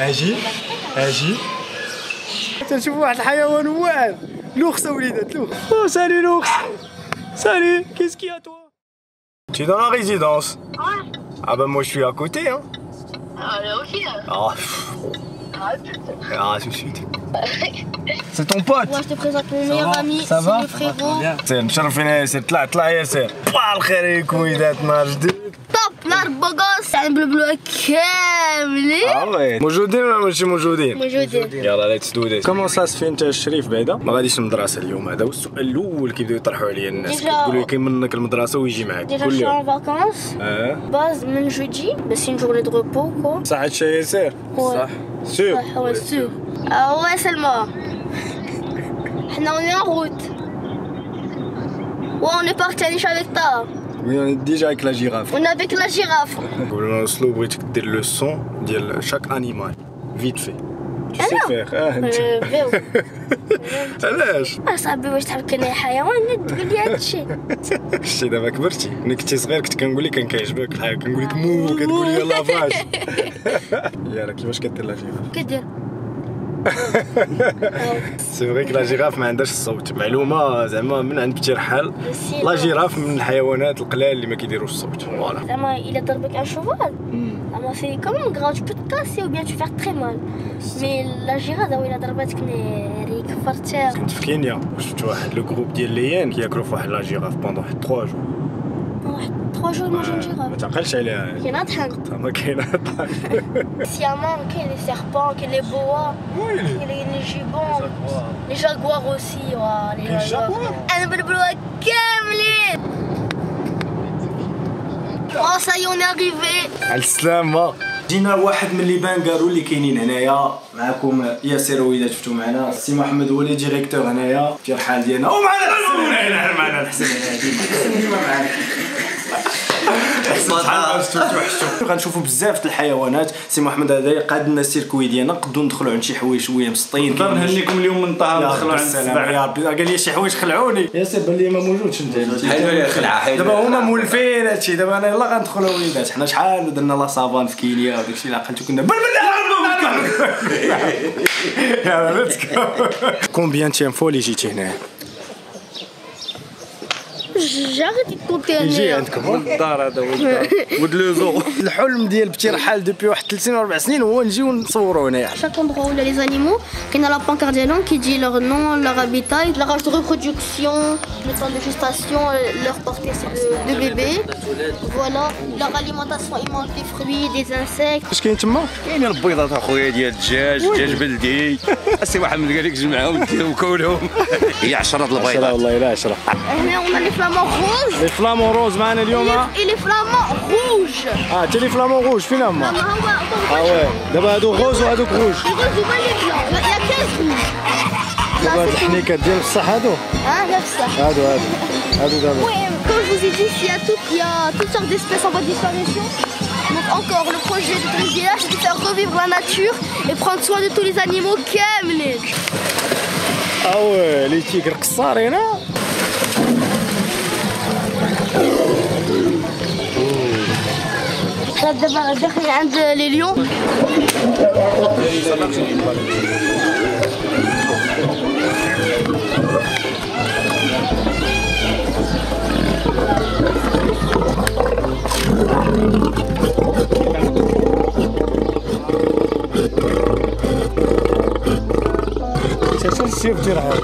اجي اجي تنشوف واحد الحيوان واعر لوخس وليدات لوخس او سالي لوخس سالي كيس كي ا توا Tu es dans la résidence Ouais. Ah bah moi je suis à côté hein Ah, là aussi. hein. Ah, pff, Ah, putain. ah tout de suite C'est ton pote Moi, je te présente mon meilleur ami, Ça c'est va le frérot. ياسر مشرفين ياسر طلع طلع ياسر طلع الخير عليكم وليدات نهار جديد توب نار بوغوس يعني بلبلو كاملين موجودين ولا ماشي موجودين؟ موجودين يلا ليتس دو ذيس كومون سا سفي انت الشريف بعدا ما غاديش المدرسة اليوم هذا هو السؤال الأول كيبداو يطرحوا عليا الناس كيقولوا لي كاين منك المدرسة ويجي معاك كل يوم vacances. آه Base, من. Mais c'est une journée de repos, quoi. صح هادشي ياسر. صح سير. Ah ouais, seulement. Nous, on est en route. Ouais, on est parti à avec toi. وي ديجا avec la girafe On est avec la girafe. قبل ما نوصلوا بغيتك دير لو سون ديال شاك انيمال فيت في Tu sais أنا؟ faire آه انت Euh, vélo. علاش اصاحبي واش تحب كان حيوان تقول لي هادشي شتي دابا كبرتي ملي كنتي صغير كنت كنقول لك كان كيعجبك الحياة كنقول لك مو كتقول لي لافاج يلا كيفاش كدير لا جيراف كدير c'est vrai la girafe ما عندهاش الصوت. معلومة زعما من عند petit رحال la girafe من الحيوانات القلال اللي ما كيديروش الصوت. voilà. زعما إلا ضربك un cheval زعما في tu peux te casser ou bien tu faire très mal. mais la girafe زعما إلا ضربتك ناري كفرتها كنت في كينيا شفت واحد le groupe ديال lions كياكلوا في واحد la girafe pendant واحد 3 jours واحد 3 jours ma girafe تعقلش عليها كاين طحن ما كاينة سيامون كاين لي سيربون كاين لي بوا كاين لي جيبون لي جاكوار اوسي وا لي جاكوار؟ أنا بلبلوها كاملين est, on est arrivé. على السلامة جينا واحد من اللي بان قالوا اللي كاينين هنايا معكم ياسر وإذا شفتوا معنا السي محمد هو اللي ديريكتور هنايا في الحال ديالنا ومعنا الحسن هنا معنا الحسن هنا ديما معنا غنشوفوا بزاف د الحيوانات. سي محمد هذا قاد لنا ال circuit ديالنا نقدروا ندخلوا عند شي حوايج شوية مسطين نقدر نهنيكم اليوم من طه يا ندخلوا عند السبع يا ربي. قال لي شي حوايج خلعوني. ياسر بان لي ما موجودش انت. حيدوا لي الخلعه حيدوا دابا هما. مولفين هادشي. دابا أنا يلا غندخلوا وليدات حنا شحال درنا la savane في كينيا وداكشي اللي عقلتو كنا بل بل يلا let's go combientième fois اللي جيتي هنا غادي continuer يجي عندكم. من الدار هذا ولد ولد لو الحلم ديال بترحال رحال واحد ثلاث سنين و 4 سنين هو نجي ونصورو هنايا. chaque endroit ولا les animaux كاين la pancarte ديالهم كيجي leur nom leur habitat l'âge de reproduction mi-temps de gestation leur portée de bébés voilà l'alimentation il mange fruits des insectes اش كاين تما كاين البيضات اخويا ديال الدجاج دجاج بلدي السي واحد من لك جمعهم وكولهم هي 10 البيضات 10 والله الا 10 هنا هما لي les flamants roses لي فلامون روز معنا اليوم ها؟ et les flamants rouges. اه تي لي فلامون روج فين هما Ah ouais, اه وي دابا هادو غوز وهادوك روج Les roses ou pas les blancs Il y a 15 rouges. دابا هاد الحنيكات ديال بصح هادو Hein, là, ça. هادو هادو هادو دابا Oui, comme je vous ai dit, il y a, tout, il y a toutes sortes d'espèces en voie de disparition. Donc encore, le projet de Dream Village, c'est de faire revivre la nature et prendre soin de tous les animaux كاملين. اه وي لي تيكر قصار هنا احنا دابا داخلين عند لي ليون. ديال رحال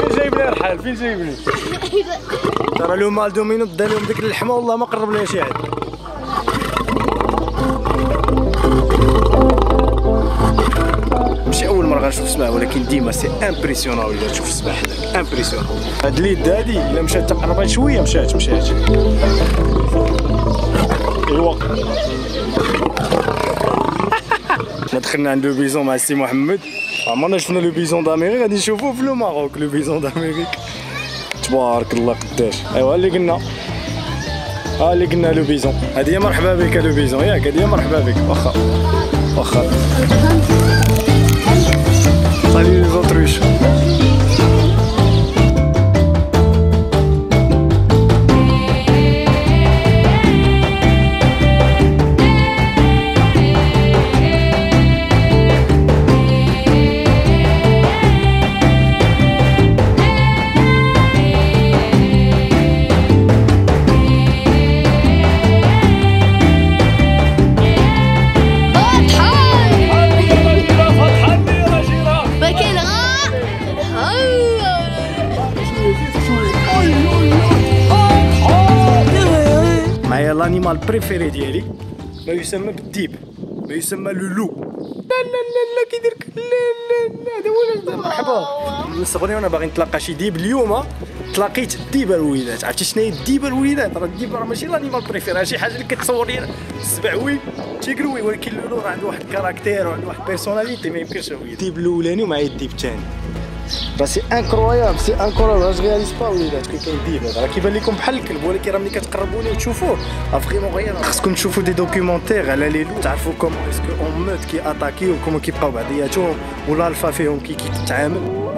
فين جايب لي رحال فين جايبني ترى le mâle dominant دا لهم ديك اللحمة والله ما قرب ليها شي حد. مره غنشوف السباع ولكن ديما c'est impressionnant ولا تشوف السباع هذاك impressionnant هاد اليد هادي إلا مشات تقربها شوية مشات مشات. أيوا. حنا دخلنا عند le bison مع السي محمد. عمرنا شفنا le bison d'Amérique غادي نشوفوه في le Maroc le bison d'Amérique. تبارك الله قداش. أيوا اللي قلنا. ها اللي قلنا le bison. هذه مرحبا بك le bison. ياك هذه مرحبا بك. واخا. واخا. الانيمال بريفيري ديالي ما يسمى بالديب ما يسمى لو لو لا لا لا لا كيدير لا لا لا هذا هو مرحبا من صغري وأنا باغي نتلاقى شي ديب اليوم تلاقيت الديبه الوليدات عرفتي شنو هي الديبه الوليدات راه الديبه راه ماشي الانيمال بريفيري شي حاجة اللي كتصور لي السبعوي تيقروي ولكن اللولو راه عنده واحد الكاركتير وعنده واحد بيرسوناليتي ما يمكنش الديب الاولاني ومعايا الديب الثاني راه سي انكرويابل سي انكرويابل راه غياليز با وليدات كي كاين ديب هذا راه كيبان لكم بحال الكلب ولكن راه ملي كتقربوا ليه وتشوفوه راه vraiment غير خصكم تشوفوا des documentaires على les loups تعرفوا comment est-ce que en mode كي attaquer و comment كيبقاو بعضياتهم والالفا فيهم كي كيتعامل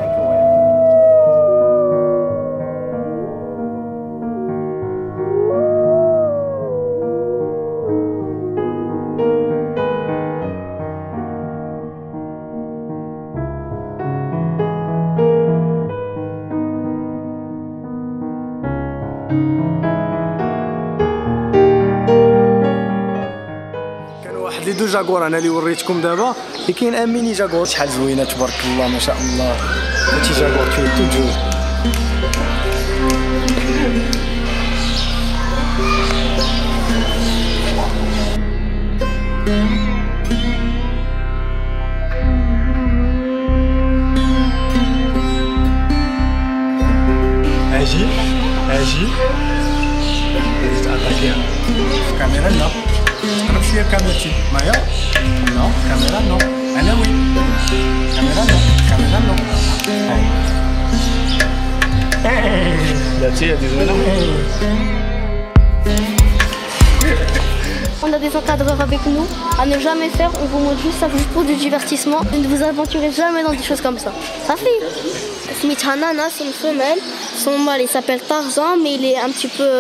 جاكور أنا اللي وريتكم دابا. اللي كاين un mini jaguar شحال زوينة تبارك الله ما شاء الله. هادشي جاكور تو جوج لا تي هادي زوينه On a des encadreurs avec nous à ne jamais faire. On vous montre juste ça juste pour du divertissement. Ne vous aventurez jamais dans des choses comme ça. Ça fait. Smith Hanana, c'est une femelle. Son mâle, il s'appelle Tarzan, mais il est un petit peu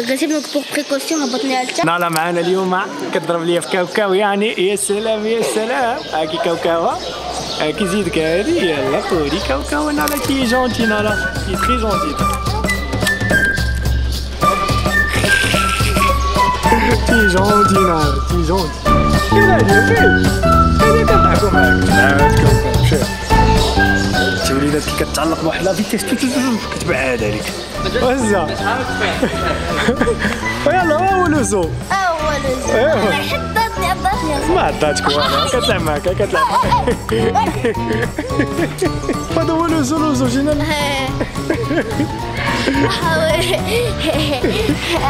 agressif. Donc pour précaution, on va tenir à le tien. نالا معانا اليوم كضرب ليا في كاوكاو يعني يا سلام يا سلام هاكي كاوكاوة هاكي زيدك هادي يلا قولي كاوكاو نالا كي جونتي نالا كي تري جونتي تي جونتي نالا تي جونتي يلا جا فين هادي كنضحكو معاك عاد كاوكاو شوف شي وليدات كي كتعلق بواحد لا فيتيس تو تو تو كتبعد عليك وزا يلا ها هو لوزو أول إيه. حددني عضتني ما عطاتك والو كتلعب معاك كتلعب هذا هو لوزو لوزو جينا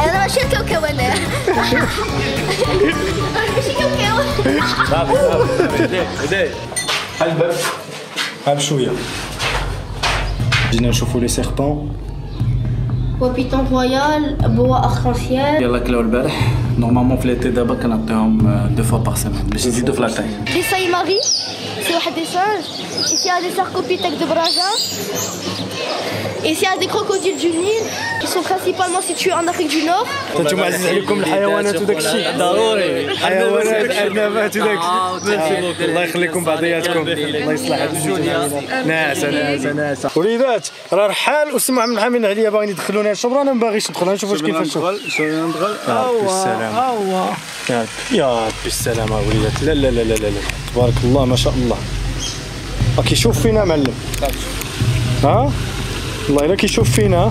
أنا ماشي الكوكب أنا ماشي كوكب ها بشويه جينا نشوفوا les serpents و python royal boa arc-en-ciel يلا كلاو البارح normalement في l'été دابا كنعطيهم deux fois par semaine باش يزيدوا في la taille Les saïmiris, c'est واحد des singes. Ici, il y a des sarcopithèques de Brazza. Ici, il y a des crocodiles du Nil qui sont principalement situés en Afrique du Nord. أنتم عزيز عليكم الحيوانات وداك الشيء ضروري الحيوانات الارنبات وداك الشيء الله يخليكم بعضياتكم الله يصلح ناس ناس ناس وليدات راه رحال. وسمع عبد الحميد عليا باغيين يدخلونا الشبرا أنا ما باغيش ندخل نشوف واش كيفاش نشوف شوية ندخل يا ربي السلامة يا ربي السلامة وليدات. لا لا لا لا لا. تبارك الله ما شاء الله. راه كيشوف فينا معلم. ها؟ والله إلا كيشوف فينا.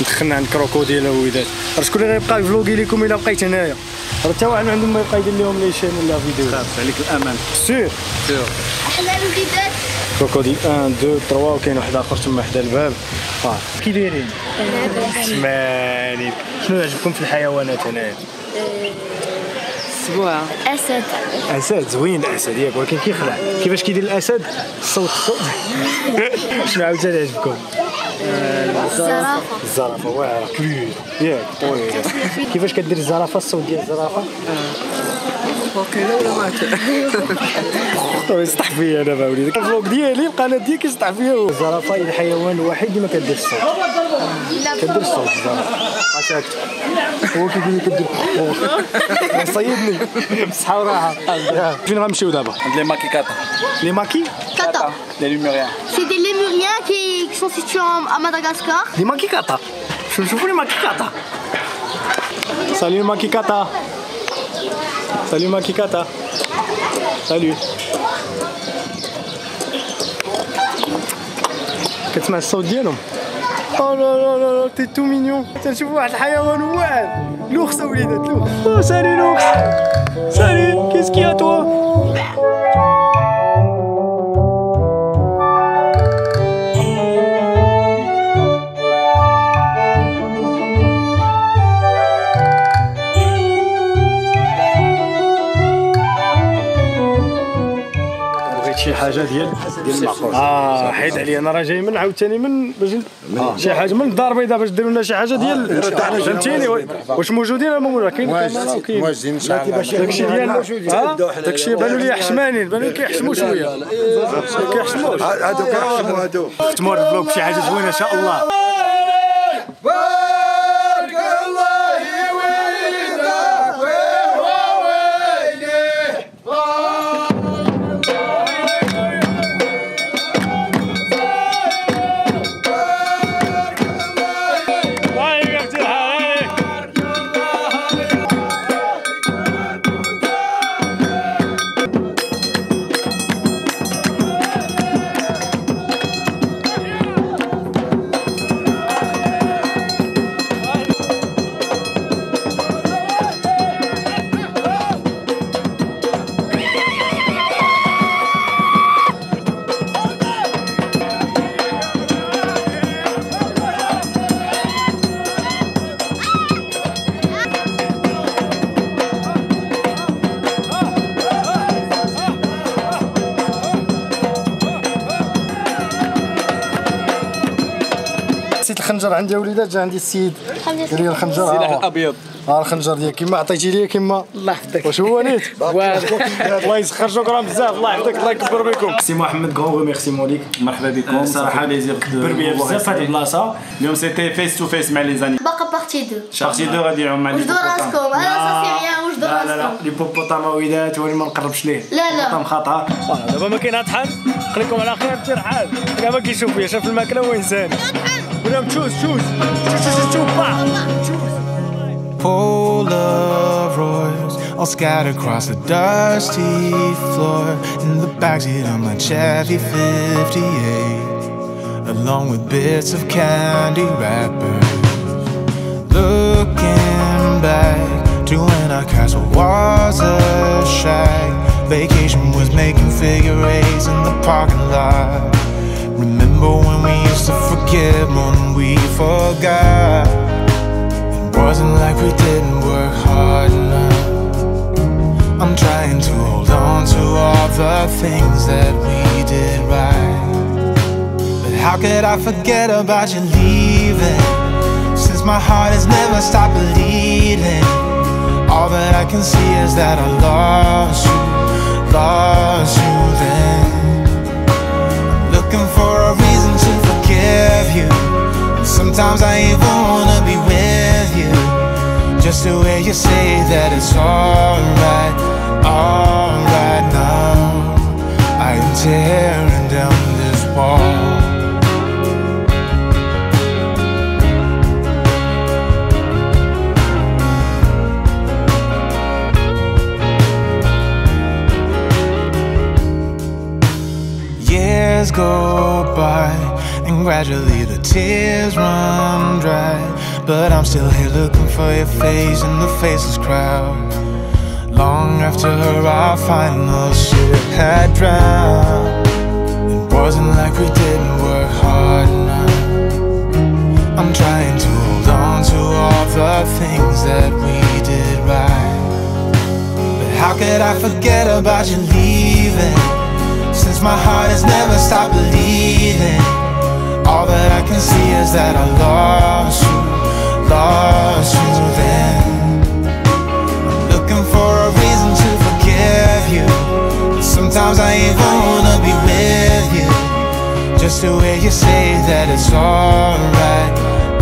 دخلنا عند crocodile وليدات راه شكون اللي غيبقى ي vloguer لكم إلا بقيت هنايا. راه حتى واحد ما عندهم ما يبقى يدير لهم les chaînes ولا فيديو. خاف عليك الأمان. سير. إحنا الوليدات crocodile 1 2 3 وكاين واحد آخر تما حدا الباب. آه. كي دايرين؟ سماني شنو يعجبكم في الحيوانات هنايا؟ أسد. أسد زوين الأسد؟ ياك ولكن كيخلع كيفاش كيدير الأسد؟ الصوت الصوت شنو عاوتاني عجبكم؟ الزرافة. الزرافة واعره كبير. ياك كيفاش كدير الزرافة؟ الصوت ديال الزرافة؟ طويل يسطح فيا بقى وليدي الفلوق ديالي القناه ديالي كيسطح فيا الزرافه هي الحيوان الوحيد اللي ما كدير الصوت كدير الصوت الزرافه عساك هو كيقول لي كدير صيدني بصحه وراحه فين غنمشيو دابا عند لي ماكي كاتا لي ماكي Kata. لي des lémuriens qui, qui sont situés en- à Madagascar. les makis catta شو نشوفوا les makis catta salut maki catta سالي ماكي كاتا سالي كتسمع الصوت ديالهم Oh là là là là, t'es tout mignon. تنشوف واحد الحيوان واعر. لوخس وليدات لوخس. Oh salut l'ours. Salut, qu'est-ce qu'il حاجة ديال ديال المعقوس آه حيد عليا أنا راه جاي من عاوتاني من باش شي حاجة من الدار البيضاء باش ديروا لنا شي حاجة ديال فهمتيني واش موجودين ولا ما موجودين؟ كاين وكاين. موجودين إن شاء الله. داكشي ديال ها؟ داكشي بانوا لي حشمانين بانوا كيحشموا شوية. ما كيحشموش. هادو كيحشموا هادو. ختموا الفلوق بشي حاجة زوينة إن شاء الله. الخنجر عندي وليدات جا عندي السيد. قال لي الخنجر سلاح ها هو. الأبيض. ها الخنجر ديالك كيما عطيتي لي كيما. الله يحفظك. واش هو نيت؟ الله يسخر شكرا بزاف. الله يحفظك الله يكبر بكم. سي محمد غون ريميرسيمون ليك مرحبا بكم صراحة بليزير كبر بيا بزاف هاد البلاصه اليوم سيتي فيس تو فيس مع لي زاني باقا بارتي 2 شارتي دو غادي يعوم مع وش دور راسكم أنا صافي ريان وش دور لا لا لا راسكم لي بوبوتامويدات ولي ما نقربش ليه لا، لا. خطا آه، دابا ما كاين طحن خليكم على خير ترحال كاع ما كيشوف فيا شاف الماكلة وانسان Whatever, choose, choose. Choose, choose, choose, choose, choose. Polaroids all scattered across the dusty floor. In the backseat of my Chevy 58, along with bits of candy wrappers. Looking back to when our castle was a shack. Vacation was making figure eights in the parking lot. Remember when we used to more than we forgot? It wasn't like we didn't work hard enough. I'm trying to hold on to all the things that we did right. But how could I forget about you leaving? Since my heart has never stopped bleeding. All that I can see is that I lost you, lost you then. You. Sometimes I even wanna be with you. Just the way you say that it's alright, alright now. But I'm still here looking for your face in the faceless crowd. Long after our final ship had drowned, it wasn't like we didn't work hard enough. I'm trying to hold on to all the things that we did right. But how could I forget about you leaving? Since my heart has never stopped bleeding. All that I can see is that I lost you, lost you then. I'm looking for a reason to forgive you. Sometimes I even wanna be with you. Just the way you say that it's alright.